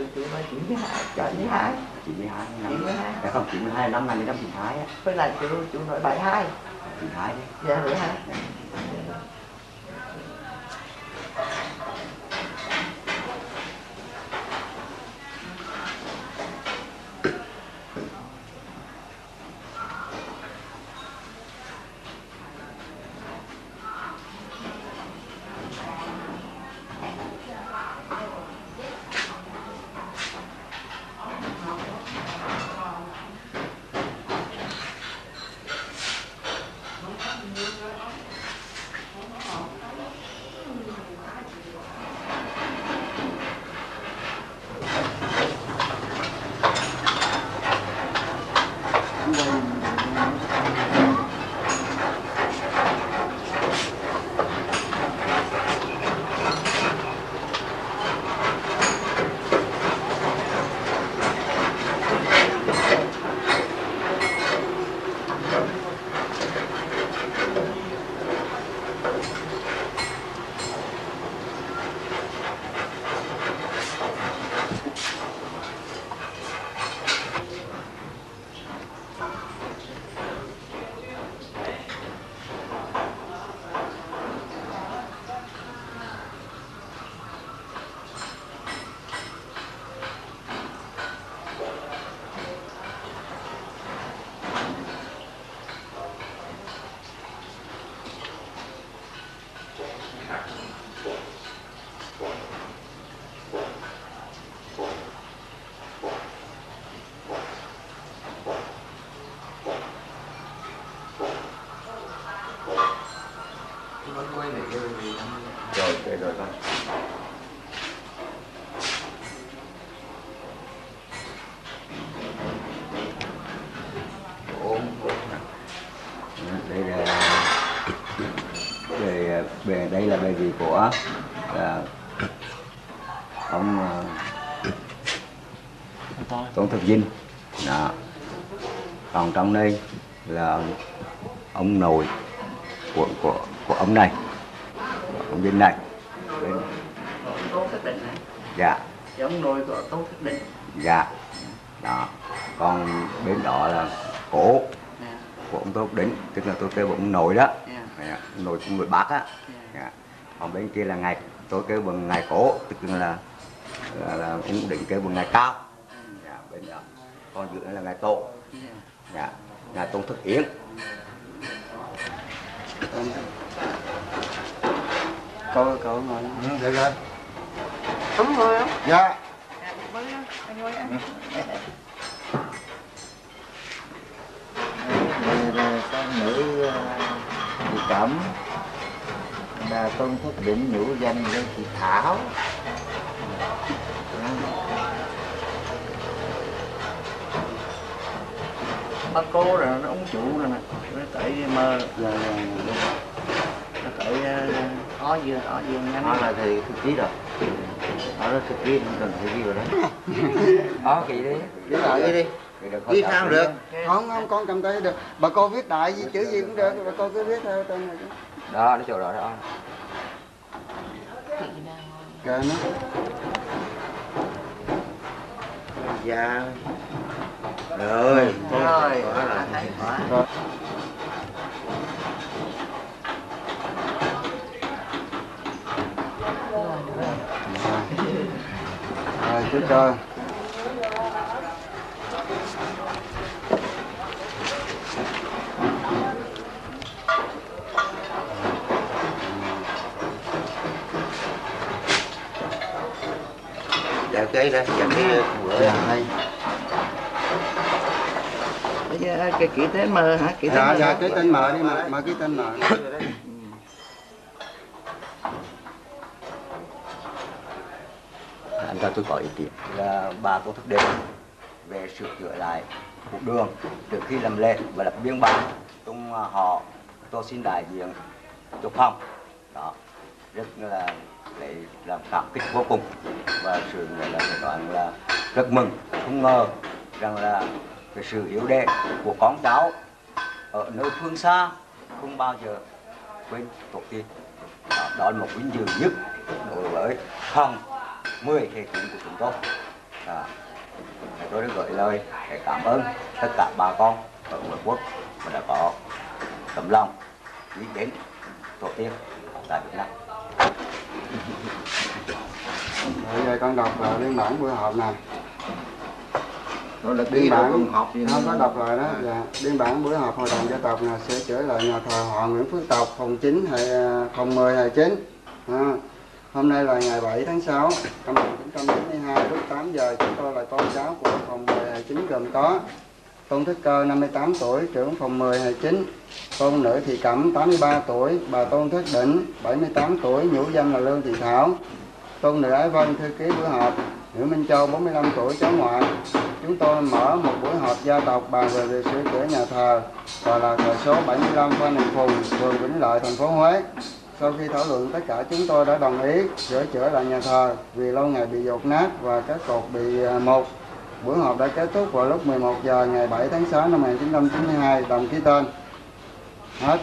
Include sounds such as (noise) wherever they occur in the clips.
chú chú nói chín mươi hai chín mươi hai 92 năm 92. Dạ không 92 năm 1992 á. Với lại chú chú nói bảy hai. 92 đấy dạ bảy hai của là ông ờ, tôn thực dinh đó còn trong đây là ông, ông nội của của của ông này. Ông dinh này. Bên tô thức định này dạ. Giống nuôi của tô thức định. Dạ. Đó còn bên đó là cổ nè của ông Tô Đỉnh tức là tôi kêu ông nội đó. Dạ. Dạ, ông nội của người Bắc á. Dạ. dạ. Còn bên kia là ngày tôi kêu bằng ngày cổ tức là là, là ông Đỉnh kêu bằng ngày cao dạ, bên đó còn giữa là ngày tổ dạ. dạ. ngày tôn thức yến cô cô ngồi Ừ, được rồi. đúng rồi không Dạ. ngồi nữ ờ, chị Cẩm là tôn thất định nhũ danh với chị Thảo. Ba cô rồi nó ông chủ rồi nè. Nó tới mơ. Dạ, nó tới ờ, ó dương ó dương nhanh Đó là thì thực ký rồi. Đó là thực ký không cần phải ghi vào đấy Đó (laughs) kỳ đi. Ghi lại ghi đi. Ghi sao được? không không con cầm tay được. Bà cô viết đại gì chữ gì cũng được bà cô cứ viết theo tên này. Đó, nó chỗ đó đó. Kệ nó. Dạ. Rồi. Rồi. Rồi. Rồi chú trời cây đây dẫn đi bữa dạ đây bây giờ cái ký tên mờ hả? Ký tên dạ mờ dạ cái tên mở đi mà mở cái tên mở anh cho tôi có ý kiến là bà cô thức đêm về sửa chữa lại cuộc đường trước khi làm lệ và lập biên bản tung à, họ tôi xin đại diện cho phòng. Đó rất là để làm cảm kích vô cùng. Và sự là phải nói là rất mừng không ngờ rằng là cái sự yếu đệ của con cháu ở nơi phương xa không bao giờ quên tổ tiên. Đó, đó là một vinh dự nhất đối với phòng 10 hệ chính của chúng tôi. À, tôi đã gửi lời để cảm ơn tất cả bà con ở ngoại quốc mà đã có tấm lòng nghĩ đến tổ tiên tại Việt Nam bây giờ con đọc là biên bản buổi họp này. Nó là biên bản rồi học gì nó có đọc rồi đó dạ. biên bản buổi họp hội đồng gia tộc là sửa chữa lại nhà thờ họ Nguyễn Phước Tộc phòng 9 hay phòng 10 hay 9 à, hôm nay là ngày 7 tháng 6 năm 1992 lúc 8 giờ chúng tôi là con cháu của phòng 10 hay 9 gồm có Tôn Thức Cơ 58 tuổi trưởng phòng 10 hay 9 Tôn nữ Thị Cẩm 83 tuổi bà Tôn Thức Đỉnh 78 tuổi nhũ danh là Lương Thị Thảo Tôn đại Ái Vân thư ký buổi họp nguyễn Minh Châu 45 tuổi cháu ngoại chúng tôi mở một buổi họp gia tộc bàn về việc sửa chữa nhà thờ và là tờ số 75 Phan Đình Phùng, phường Vĩnh Lợi, thành phố Huế. Sau khi thảo luận tất cả chúng tôi đã đồng ý sửa chữa lại nhà thờ vì lâu ngày bị dột nát và các cột bị à, mục. Buổi họp đã kết thúc vào lúc 11 giờ ngày 7 tháng 6 năm 1992, đồng ký tên. Hết.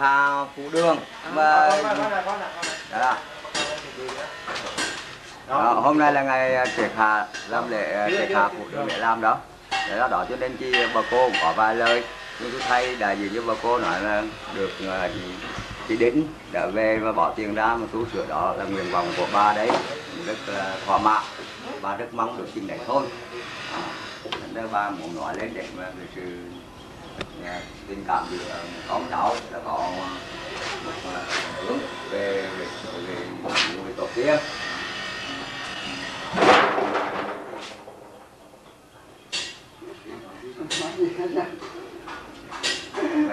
Hạ phụ đường và đó. Đó, hôm nay là ngày triệt hạ làm lễ triệt hạ phụ đường để làm đó. Để đó, đó cho nên chi bà cô cũng có vài lời. Nhưng tôi thay đại diện cho bà cô nói là được chị, đỉnh đã về và bỏ tiền ra mà tu sửa đó là nguyện vọng của bà đấy. Rất là thỏa mãn. Bà rất mong được chừng đấy thôi. À, ra bà muốn nói lên để mà sự à, Dạ, tình cảm giữa con cháu là có một hướng về về về, người tổ tiên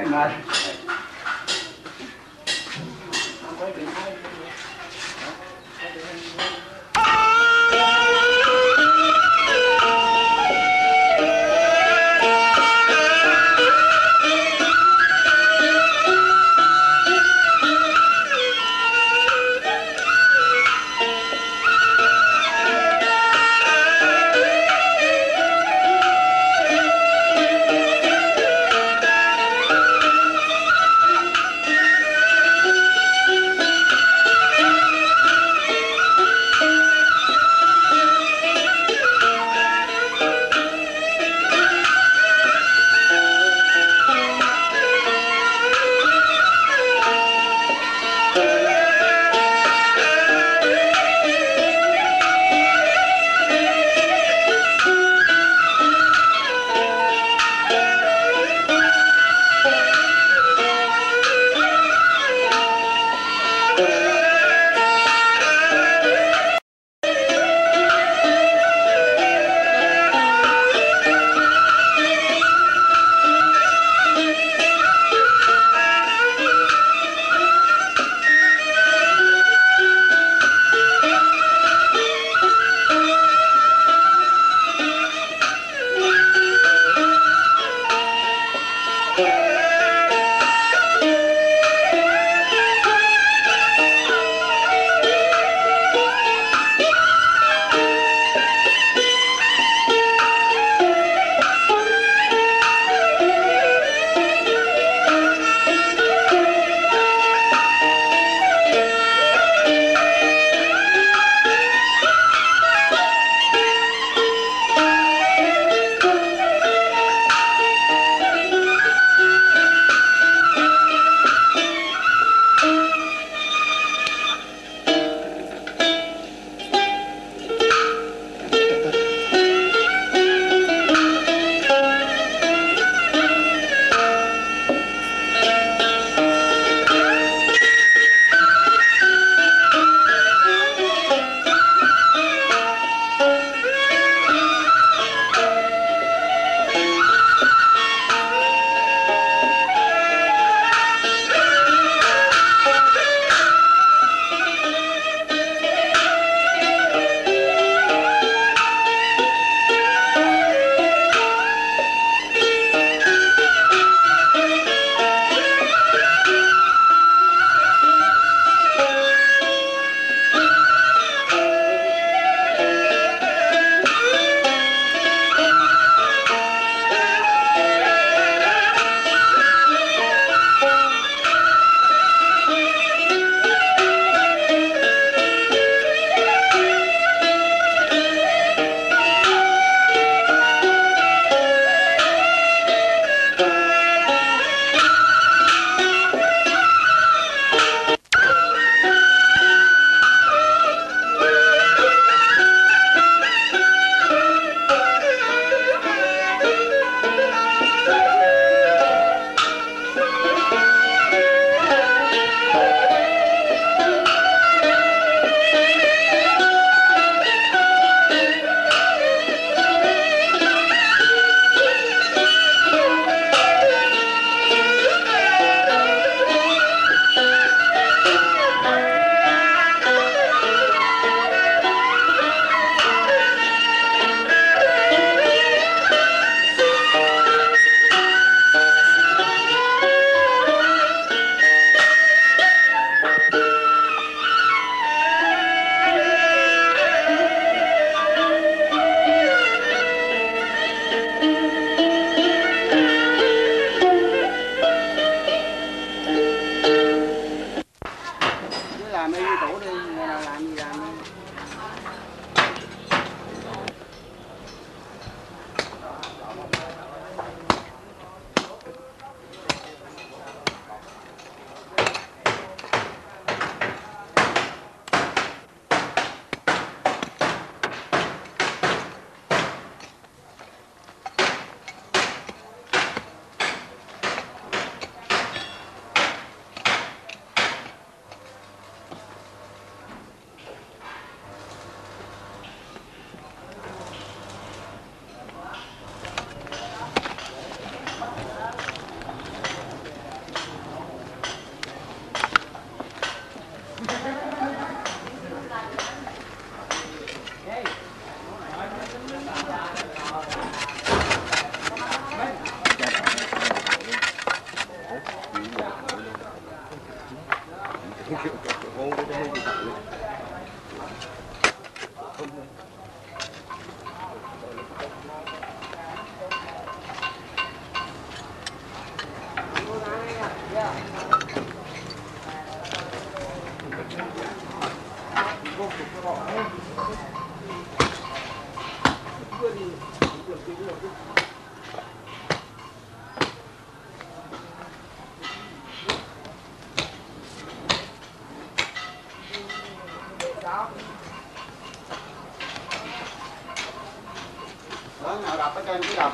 Thank you.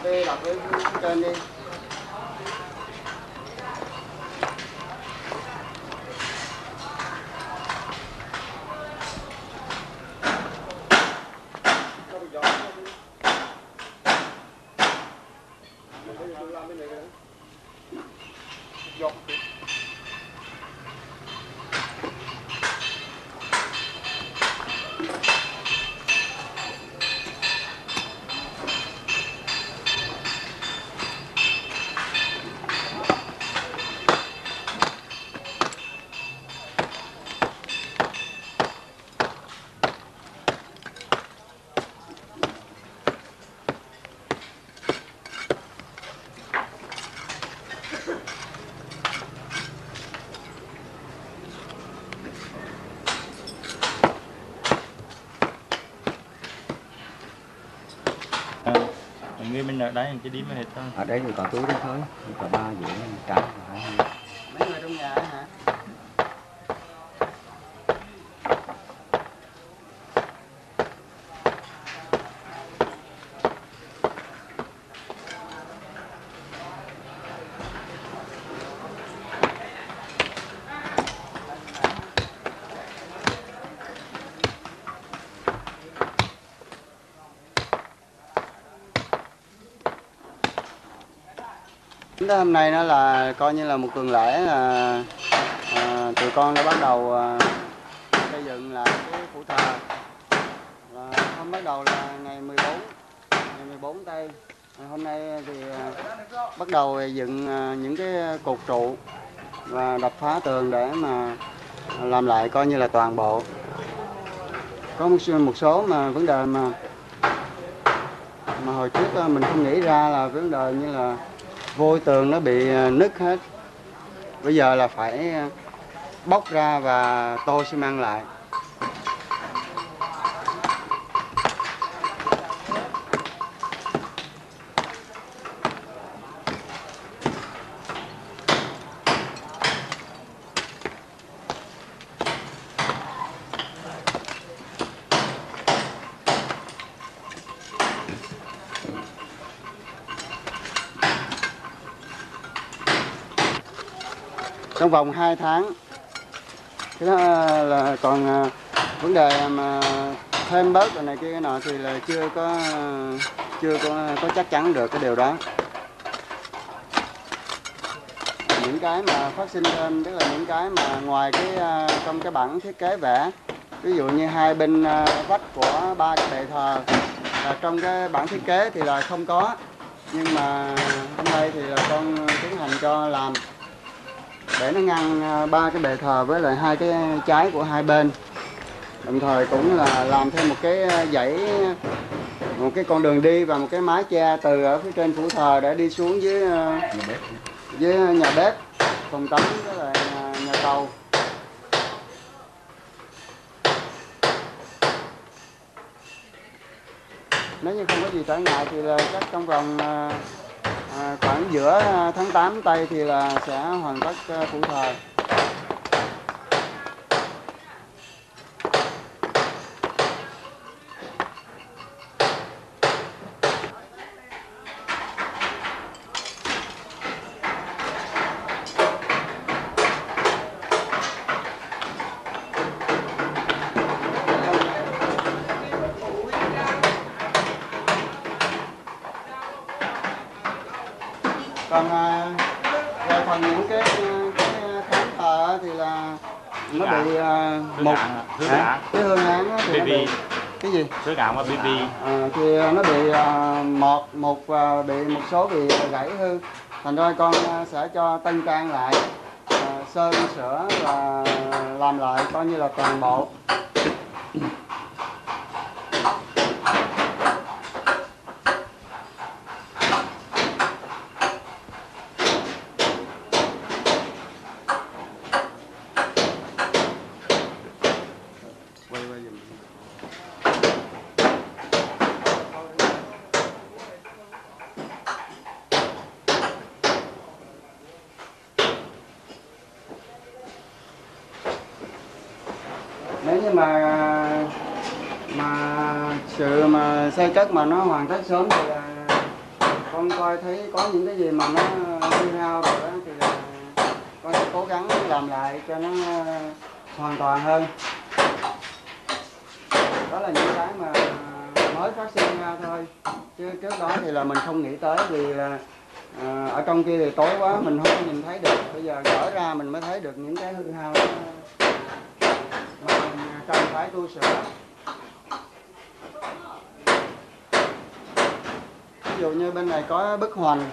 Ở trên cứ đập đi đập lên ở đấy chỉ đi mà hết thôi. ở đây thì có túi đó thôi có ba dĩa trắng và hai mấy người trong nhà hả đến hôm nay nó là coi như là một tuần lễ là à, tụi con đã bắt đầu à, xây dựng lại cái phủ thờ. Và hôm bắt đầu là ngày 14 ngày 14 tây. Hôm nay thì à, bắt đầu dựng à, những cái cột trụ và đập phá tường để mà làm lại coi như là toàn bộ. Có một số, một số mà vấn đề mà mà hồi trước à, mình không nghĩ ra là vấn đề như là vôi tường nó bị ờ, nứt hết. Bây giờ là phải ờ, bóc ra và tô xi măng lại. Vòng 2 tháng. Cái đó là còn à, vấn đề mà thêm bớt rồi này kia cái nọ thì là chưa có chưa có có chắc chắn được cái điều đó. Những cái mà phát sinh thêm, tức là những cái mà ngoài cái à, trong cái bản thiết kế vẽ, ví dụ như hai bên à, vách của ba cái bệ thờ là trong cái bản thiết kế thì là không có, nhưng mà hôm nay thì là con tiến hành cho làm để nó ngăn ờ, ba cái bệ thờ với lại hai cái trái của hai bên. Đồng thời cũng là làm thêm một cái ờ, dãy, một cái con đường đi và một cái mái che từ ở phía trên phủ thờ để đi xuống dưới ờ, với nhà bếp, phòng tắm với lại nhà cầu nếu như không có gì trở ngại thì là chắc trong vòng à, khoảng giữa tháng 8 tây thì là sẽ hoàn tất ờ, phủ thờ. Cái gạo mà BB. à, thì à, nó bị à, một một à, bị một số bị gãy hư thành ra con à, sẽ cho tân trang lại à, sơn sửa và làm lại coi như là toàn bộ như mà mà sự chất mà nó hoàn tất sớm thì là con coi thấy có những cái gì mà nó hư hao rồi đó thì là con sẽ cố gắng làm lại cho nó ờ, hoàn toàn hơn. Đó là những cái mà mới phát sinh ra thôi. Chứ trước đó thì là mình không nghĩ tới vì là à, ở trong kia thì tối quá mình không nhìn thấy được. Bây giờ gỡ ra mình mới thấy được những cái hư hao đó. Mà mình cần phải tu sửa. Dụ như bên này có bức hoành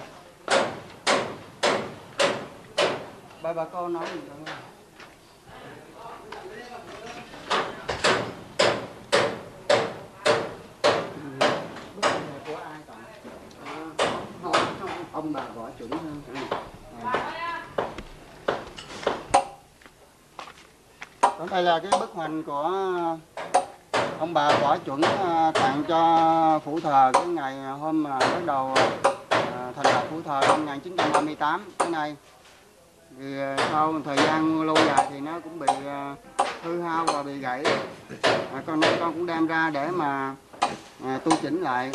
ba, bà cô nói gì đó. bức hoành của ai ông bà gọi chuẩn hơn còn đây là cái bức hoành của ông bà võ chuẩn à, tặng cho phủ thờ cái ngày hôm mà bắt đầu à, thành lập phủ thờ năm 1938 cái này thì à, sau thời gian lâu dài thì nó cũng bị hư hao và bị gãy. À, con con cũng đem ra để mà à, tu chỉnh lại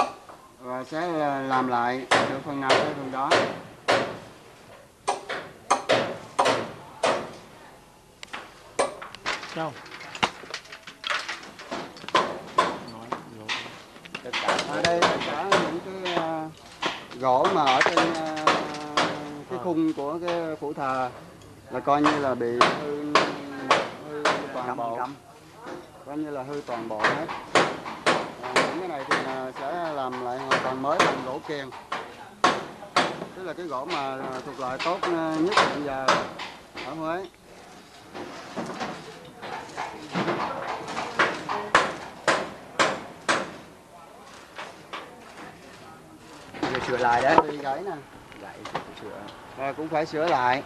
và sẽ làm lại được phần nào tới phần đó. Chào. tất cả ở đây tất cả những cái à, gỗ mà ở trên à, cái khung của cái phủ thờ là coi như là bị hư, hư toàn bộ. Coi như là hư toàn bộ hết. À, những cái này thì à, sẽ làm lại hoàn toàn mới bằng gỗ kiềng tức là cái gỗ mà thuộc loại tốt nhất hiện giờ ở Huế sửa lại đấy. Gãy nè. Gãy sửa. Và cũng phải sửa lại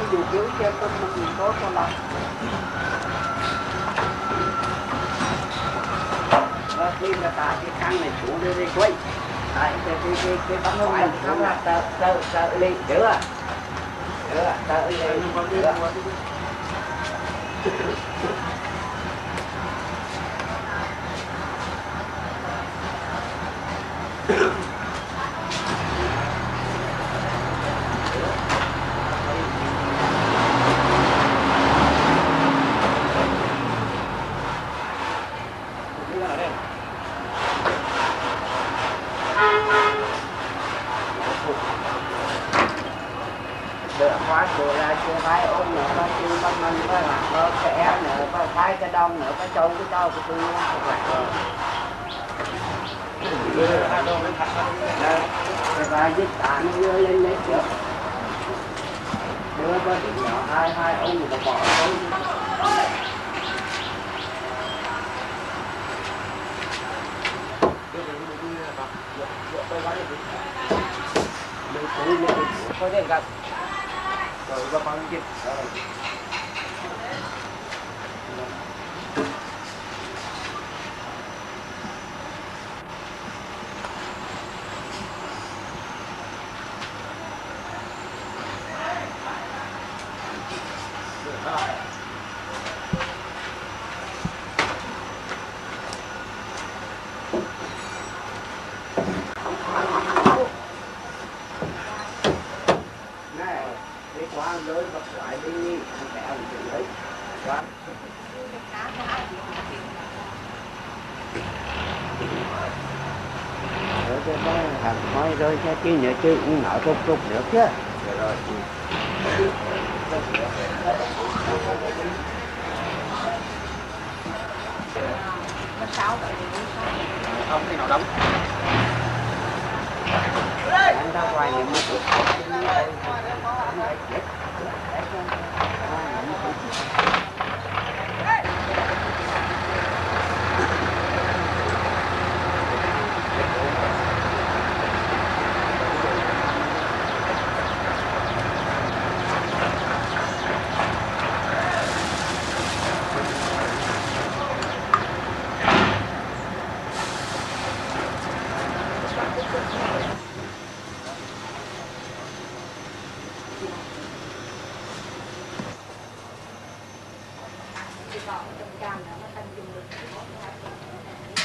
dục đợi ấu dục cứu cho tôi mình có con lòng và khi mà tại cái khăn này xuống đi đi quay. Tại cái cái cái cái bắp phải nó là tơ tơ tơ ly. Chưa chưa tơ ly. Chưa quá rồi là chưa phải ôm nữa có chưa bắt mình có là có kẻ nữa có thái cái đông nữa có trâu cái trâu cái tôi rồi và dứt tàn đưa lên lấy trước đưa có chút nhỏ hai hai ông người ta bỏ xuống mình cũng mình có thể gặp rồi có con chích rồi này đi qua lối vật lại đi đi anh kẹo mình đấy qua rồi cái đó hàng nói rồi cho chứ nhớ chứ cũng nở rút rút nữa chứ. Rồi không khi nào đóng? Anh ra ngoài thì mới được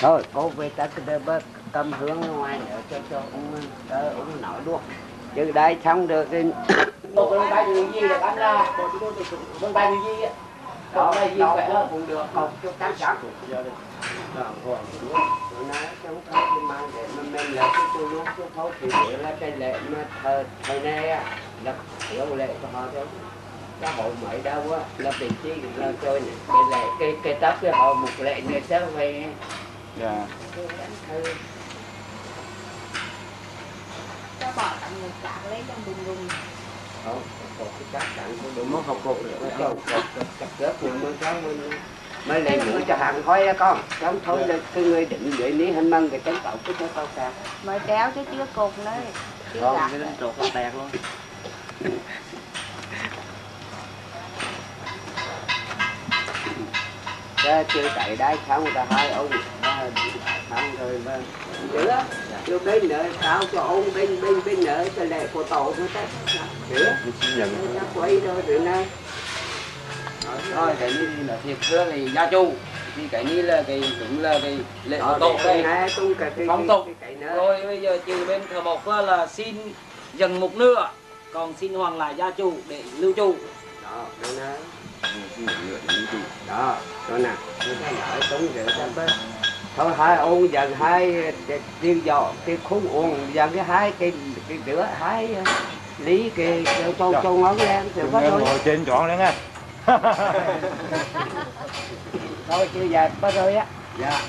thôi cô về ta cứ đợi bớt cầm hướng ngoài nữa cho cho ông đỡ ông nổi luôn. Chứ đây xong được thì một bên bay gì được anh ra. Bên bay đường gì á. Đó đây gì vậy đó cũng được. Không cho nói cái để mà mình là cái tôi lúc tôi thấu thì để là cái lệ mà thờ thầy này á là hiểu lệ của họ thôi. Cái hội mấy đâu á là tiền chi là tôi này cái lệ cái cái tóc cái họ một lệ này sẽ về dạ. Cho bỏ tặng người cạn lấy trong đùng đùng không có cái chắc chắn của đúng không cột được không chặt rớt mình mới có mới lấy mũi cho hàng khói á con. Không thôi là cái người định vậy ní hình măng cái trống cậu cái cho tao xa. Mới kéo chứ chưa cột nữa chưa không gạt cái đến trột là tẹt luôn. Chưa chạy đáy xong ta hai ông xong rồi mà nữa lúc đấy nữa sao cho ông bên bên bên nữa cho lệ của tổ nó ta nữa nó quay rồi rồi nè. Thôi cái này là thiệt xưa thì gia chu thì cái này là cái đúng là cái lệ của tổ cái đây phong tục rồi bây giờ trừ bên thờ mộc là xin dần một nửa còn xin hoàng lại gia chu để lưu chu đó rồi nè đó đó nè cái ta nhỏ tống rồi cho bớt thôi hai ông dần hai tiêu dọ cái khung uống dần cái hai cái cái rửa hai ờ, lý cái cho cho ngón lên rồi có thôi ngồi trên chọn lên nha. (laughs) Thôi chưa giờ có rồi á. Dạ